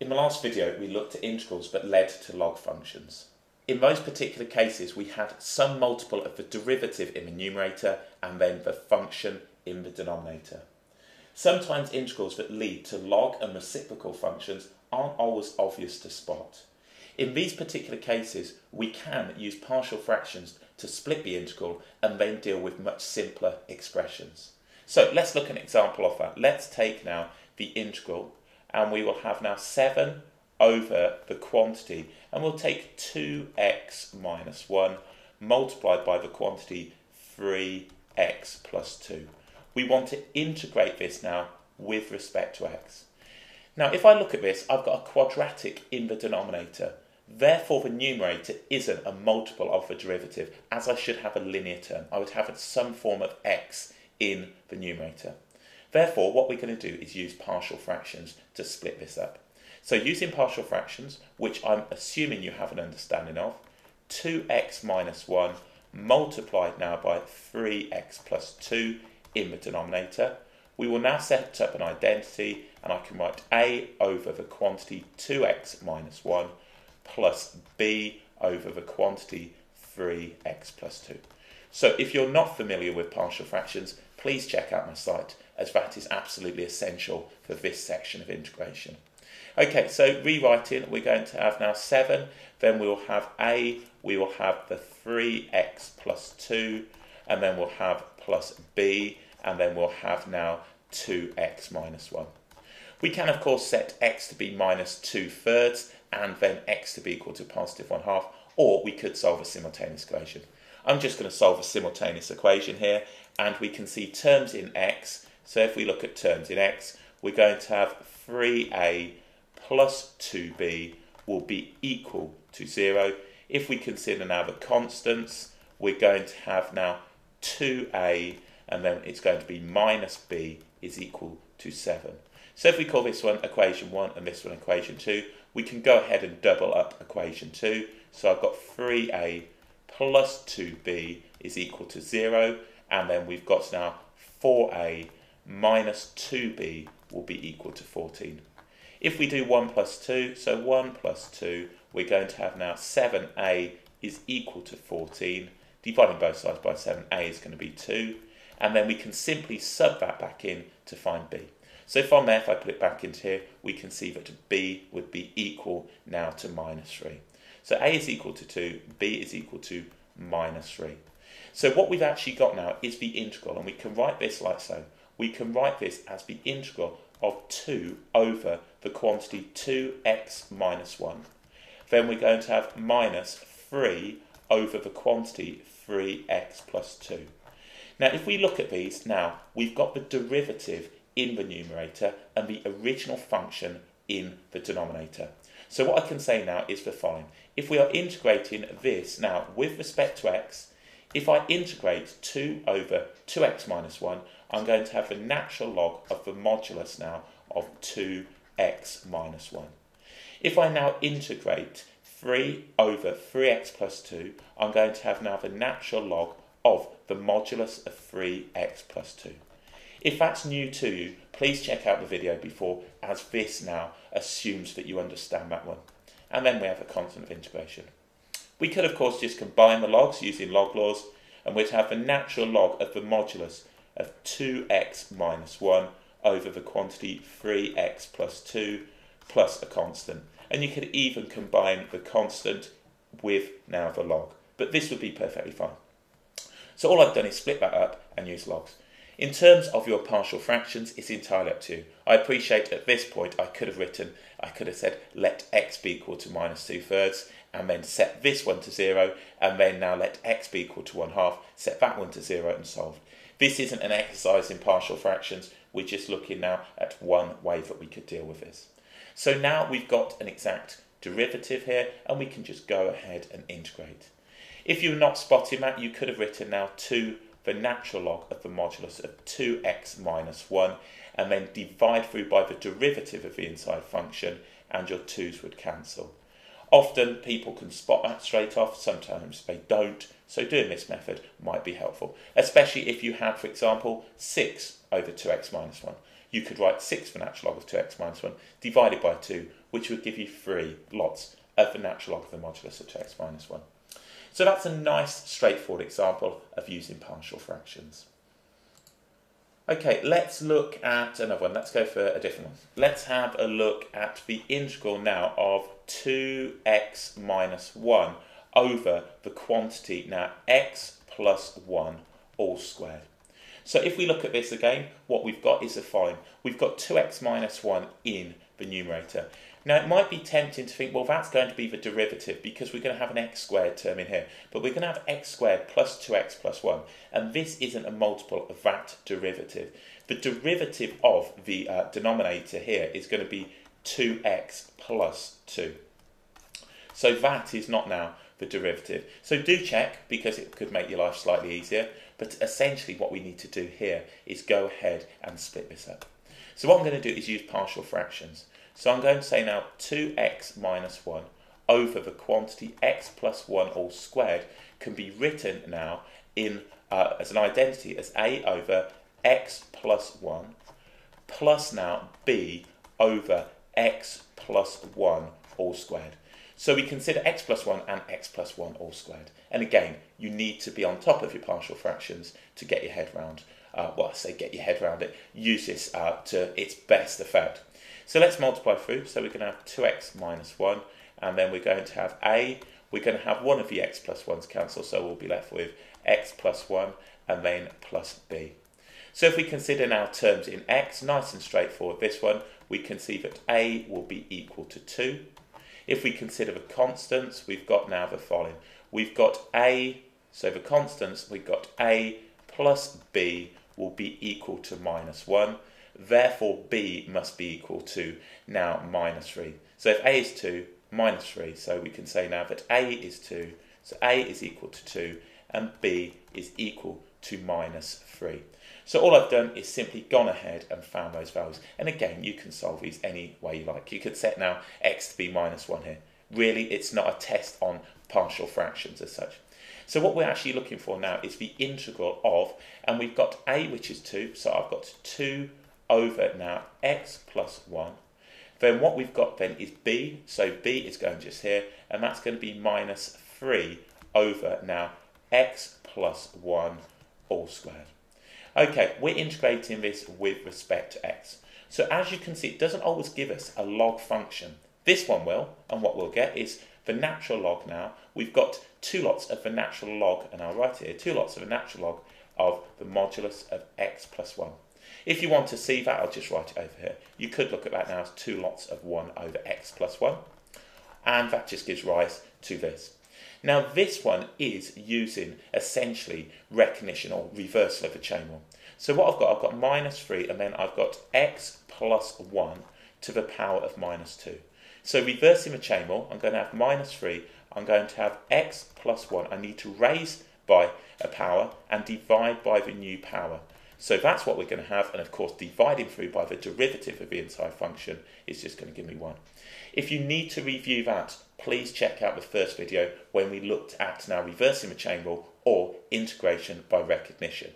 In the last video, we looked at integrals that led to log functions. In those particular cases, we had some multiple of the derivative in the numerator and then the function in the denominator. Sometimes integrals that lead to log and reciprocal functions aren't always obvious to spot. In these particular cases, we can use partial fractions to split the integral and then deal with much simpler expressions. So let's look at an example of that. Let's take now the integral and we will have now 7 over the quantity and we'll take 2x minus 1 multiplied by the quantity 3x plus 2. We want to integrate this now with respect to x. Now if I look at this, I've got a quadratic in the denominator. Therefore the numerator isn't a multiple of the derivative, as I should have a linear term. I would have some form of x in the numerator. Therefore, what we're going to do is use partial fractions to split this up. So using partial fractions, which I'm assuming you have an understanding of, 2x minus 1 multiplied now by 3x plus 2 in the denominator. We will now set up an identity and I can write a over the quantity 2x minus 1 plus b over the quantity 3x plus 2. So if you're not familiar with partial fractions, please check out my site as that is absolutely essential for this section of integration. Okay, so rewriting, we're going to have now 7, then we'll have a, we will have the 3x plus 2, and then we'll have plus b, and then we'll have now 2x minus 1. We can of course set x to be minus 2 thirds, and then x to be equal to positive 1 half, or we could solve a simultaneous equation. I'm just going to solve a simultaneous equation here, and we can see terms in x, so if we look at terms in x, we're going to have 3a plus 2b will be equal to 0. If we consider now the constants, we're going to have now 2a and then it's going to be minus b is equal to 7. So if we call this one equation 1 and this one equation 2, we can go ahead and double up equation 2. So I've got 3a plus 2b is equal to 0 and then we've got now 4a minus 2b will be equal to 14. If we do 1 plus 2, so 1 plus 2, we're going to have now 7a is equal to 14. Dividing both sides by 7a is going to be 2. And then we can simply sub that back in to find b. So from there, if I put it back into here, we can see that b would be equal now to minus 3. So a is equal to 2, b is equal to minus 3. So what we've actually got now is the integral, and we can write this like so we can write this as the integral of 2 over the quantity 2x minus 1. Then we're going to have minus 3 over the quantity 3x plus 2. Now, if we look at these, now we've got the derivative in the numerator and the original function in the denominator. So what I can say now is the following. If we are integrating this now with respect to x, if I integrate 2 over 2x minus 1, I'm going to have the natural log of the modulus now of 2x minus 1. If I now integrate 3 over 3x plus 2, I'm going to have now the natural log of the modulus of 3x plus 2. If that's new to you, please check out the video before, as this now assumes that you understand that one. And then we have a constant of integration. We could, of course, just combine the logs using log laws, and we'd have the natural log of the modulus of 2x minus 1 over the quantity 3x plus 2 plus a constant. And you could even combine the constant with now the log. But this would be perfectly fine. So all I've done is split that up and use logs. In terms of your partial fractions, it's entirely up to you. I appreciate at this point I could have written, I could have said let x be equal to minus 2 thirds and then set this one to 0 and then now let x be equal to 1 half, set that one to 0 and solve. This isn't an exercise in partial fractions, we're just looking now at one way that we could deal with this. So now we've got an exact derivative here and we can just go ahead and integrate. If you're not spotting that, you could have written now 2 the natural log of the modulus of 2x minus 1 and then divide through by the derivative of the inside function and your 2's would cancel. Often people can spot that straight off, sometimes they don't, so doing this method might be helpful, especially if you had, for example, 6 over 2x minus 1. you could write 6 for natural log of 2x minus 1 divided by 2, which would give you 3 lots of the natural log of the modulus of 2x minus 1. So that's a nice straightforward example of using partial fractions. Okay, let's look at another one. Let's go for a different one. Let's have a look at the integral now of 2x minus 1 over the quantity now x plus 1 all squared. So if we look at this again, what we've got is the following. We've got 2x minus 1 in the numerator. Now it might be tempting to think, well that's going to be the derivative because we're going to have an x squared term in here. But we're going to have x squared plus 2x plus 1. And this isn't a multiple of that derivative. The derivative of the uh, denominator here is going to be 2x plus 2. So that is not now the derivative. So do check because it could make your life slightly easier. But essentially what we need to do here is go ahead and split this up. So what I'm going to do is use partial fractions. So I'm going to say now 2x minus 1 over the quantity x plus 1 all squared can be written now in uh, as an identity as a over x plus 1 plus now b over x plus 1 all squared. So we consider x plus 1 and x plus 1 all squared. And again, you need to be on top of your partial fractions to get your head round. Uh, well, I say get your head around it. Use this uh, to its best effect. So let's multiply through. So we're going to have 2x minus 1, and then we're going to have a. We're going to have one of the x plus 1s cancel, so we'll be left with x plus 1 and then plus b. So if we consider now terms in x, nice and straightforward this one, we can see that a will be equal to 2. If we consider the constants, we've got now the following. We've got a, so the constants, we've got a plus b will be equal to minus 1. Therefore, b must be equal to now minus 3. So if a is 2, minus 3. So we can say now that a is 2, so a is equal to 2, and b is equal to minus 3. So all I've done is simply gone ahead and found those values. And again, you can solve these any way you like. You could set now x to be minus 1 here. Really, it's not a test on partial fractions as such. So what we're actually looking for now is the integral of, and we've got a, which is 2, so I've got 2 over now x plus 1. Then what we've got then is b, so b is going just here, and that's going to be minus 3 over now x plus 1 all squared. Okay, we're integrating this with respect to x. So as you can see, it doesn't always give us a log function. This one will, and what we'll get is the natural log now. We've got two lots of the natural log, and I'll write it here, two lots of the natural log of the modulus of x plus 1. If you want to see that, I'll just write it over here. You could look at that now as two lots of 1 over x plus 1. And that just gives rise to this. Now this one is using essentially recognition or reversal of a chain rule. So what I've got, I've got minus 3 and then I've got x plus 1 to the power of minus 2. So reversing the chain rule, I'm going to have minus 3, I'm going to have x plus 1. I need to raise by a power and divide by the new power. So that's what we're going to have, and of course dividing through by the derivative of the entire function is just going to give me 1. If you need to review that, please check out the first video when we looked at now reversing the chain rule or integration by recognition.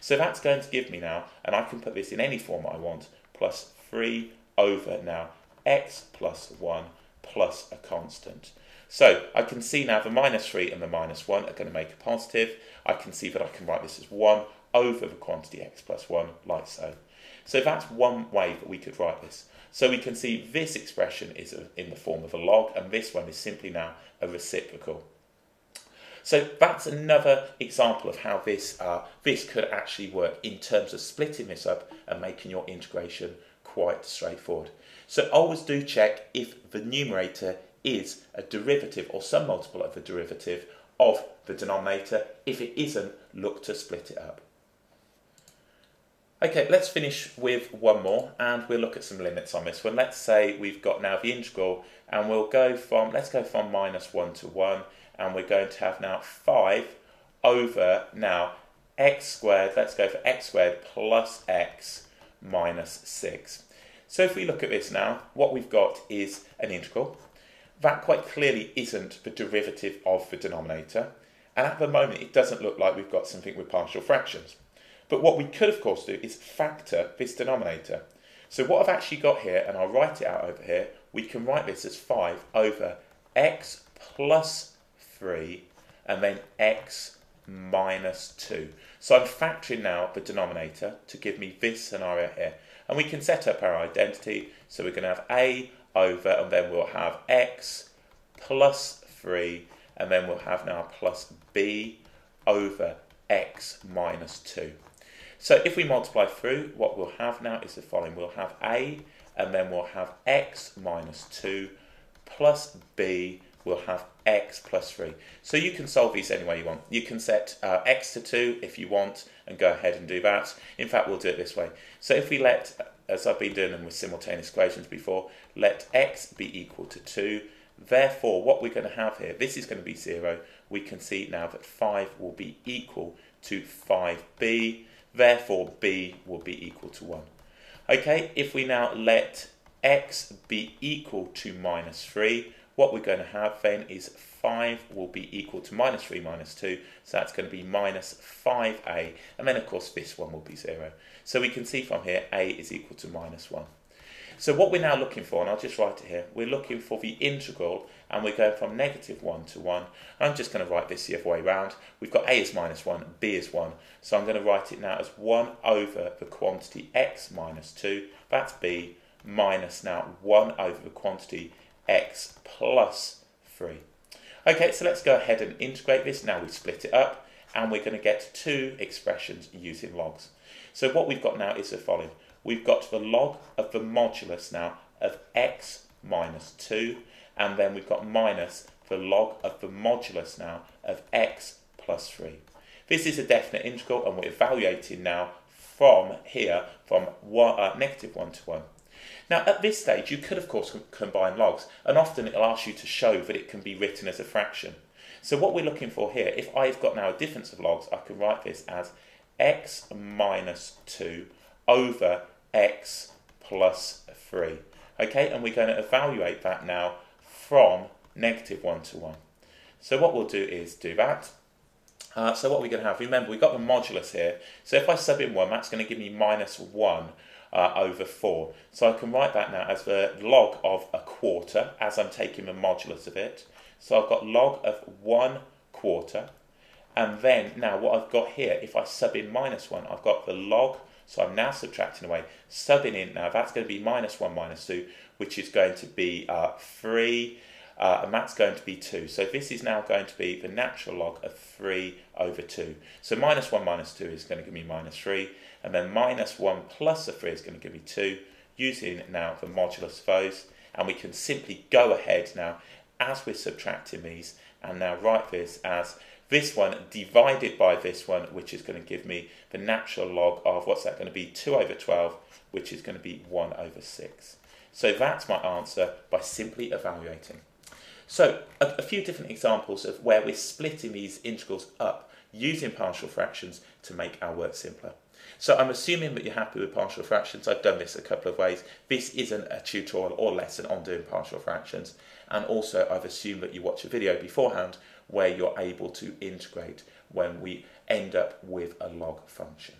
So that's going to give me now, and I can put this in any form I want, plus 3 over now x plus 1 plus a constant. So I can see now the minus 3 and the minus 1 are going to make a positive. I can see that I can write this as 1 over the quantity x plus 1, like so. So that's one way that we could write this. So we can see this expression is in the form of a log, and this one is simply now a reciprocal. So that's another example of how this, uh, this could actually work in terms of splitting this up and making your integration quite straightforward. So always do check if the numerator is a derivative or some multiple of a derivative of the denominator. If it isn't, look to split it up. Okay, let's finish with one more and we'll look at some limits on this one. Let's say we've got now the integral and we'll go from, let's go from minus 1 to 1 and we're going to have now 5 over now x squared, let's go for x squared plus x minus 6. So if we look at this now, what we've got is an integral. That quite clearly isn't the derivative of the denominator. And at the moment, it doesn't look like we've got something with partial fractions. But what we could, of course, do is factor this denominator. So what I've actually got here, and I'll write it out over here, we can write this as 5 over x plus 3 and then x minus 2. So I'm factoring now the denominator to give me this scenario here. And we can set up our identity. So we're going to have a over, and then we'll have x plus 3, and then we'll have now plus b over x minus 2. So if we multiply through, what we'll have now is the following. We'll have a, and then we'll have x minus 2 plus b we'll have x plus 3. So you can solve these any way you want. You can set uh, x to 2 if you want and go ahead and do that. In fact, we'll do it this way. So if we let, as I've been doing them with simultaneous equations before, let x be equal to 2. Therefore, what we're going to have here, this is going to be 0. We can see now that 5 will be equal to 5b. Therefore, b will be equal to 1. Okay, if we now let x be equal to minus 3, what we're going to have then is 5 will be equal to minus 3 minus 2, so that's going to be minus 5a, and then of course this one will be 0. So we can see from here a is equal to minus 1. So what we're now looking for, and I'll just write it here, we're looking for the integral, and we're going from negative 1 to 1. I'm just going to write this the other way around. We've got a is minus 1, b is 1, so I'm going to write it now as 1 over the quantity x minus 2, that's b, minus now 1 over the quantity x plus 3. Okay, so let's go ahead and integrate this. Now we split it up and we're going to get two expressions using logs. So what we've got now is the following. We've got the log of the modulus now of x minus 2 and then we've got minus the log of the modulus now of x plus 3. This is a definite integral and we're evaluating now from here from one, uh, negative 1 to 1. Now, at this stage, you could, of course, combine logs, and often it'll ask you to show that it can be written as a fraction. So what we're looking for here, if I've got now a difference of logs, I can write this as x minus 2 over x plus 3. Okay, and we're going to evaluate that now from negative 1 to 1. So what we'll do is do that. Uh, so what we're going to have, remember we've got the modulus here. So if I sub in 1, that's going to give me minus 1 uh, over 4. So I can write that now as the log of a quarter as I'm taking the modulus of it. So I've got log of 1 quarter. And then now what I've got here, if I sub in minus 1, I've got the log. So I'm now subtracting away, subbing in now, that's going to be minus 1 minus 2, which is going to be uh, 3. Uh, and that's going to be 2. So this is now going to be the natural log of 3 over 2. So minus 1 minus 2 is going to give me minus 3, and then minus 1 plus a 3 is going to give me 2, using now the modulus of those, and we can simply go ahead now as we're subtracting these, and now write this as this one divided by this one, which is going to give me the natural log of, what's that going to be, 2 over 12, which is going to be 1 over 6. So that's my answer by simply evaluating. So a, a, few different examples of where we're splitting these integrals up using partial fractions to make our work simpler. So I'm assuming that you're happy with partial fractions. I've done this a couple of ways. This isn't a tutorial or lesson on doing partial fractions. And also I've assumed that you watch a video beforehand where you're able to integrate when we end up with a log function.